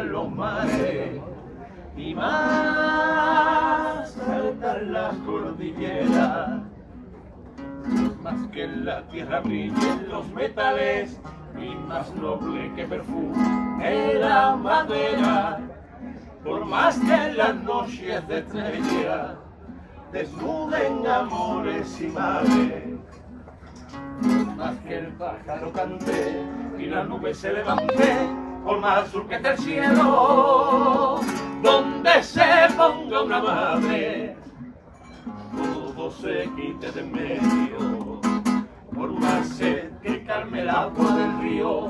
los mares y más saltan las cordilleras. Más que en la tierra brillen los metales y más noble que perfume la madera. Por más que en las noches de estrella desnuden amores y mares. Más que el pájaro cante y la nube se levante por más azul que el cielo, donde se ponga una madre, todo se quite de medio, por más sed que calme el agua del río,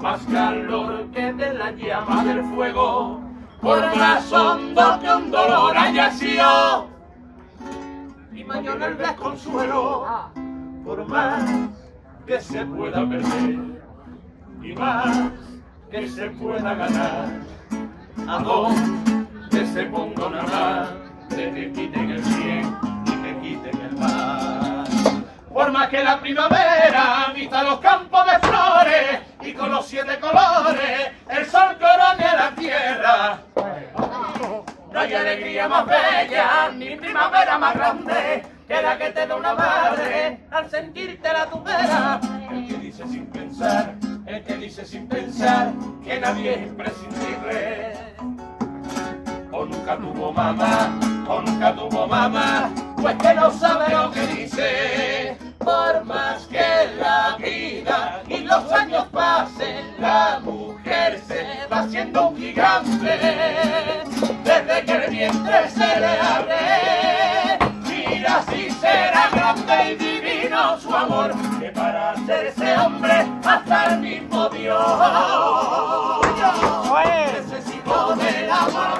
más calor que de la llama del fuego, por más hondo que un dolor haya sido, y mañana el desconsuelo, por más que se pueda perder, y más que se pueda ganar, a dos que se ponga una más, de que quiten el bien y que quiten el mal. Por más que la primavera vista los campos de flores y con los siete colores el sol corone la tierra. No hay alegría más bella, ni primavera más grande que la que te da una madre al sentirte la tubera. El que dice sin pensar, dice sin pensar que nadie es imprescindible. O nunca tuvo mamá, o nunca tuvo mamá, pues que no sabe lo que dice. Por más que la vida y los años pasen, la mujer se va haciendo un gigante. Desde que el vientre se le abre, mira si será grande y divino su amor, que para hacerse hombre hasta el mismo Necesito del amor.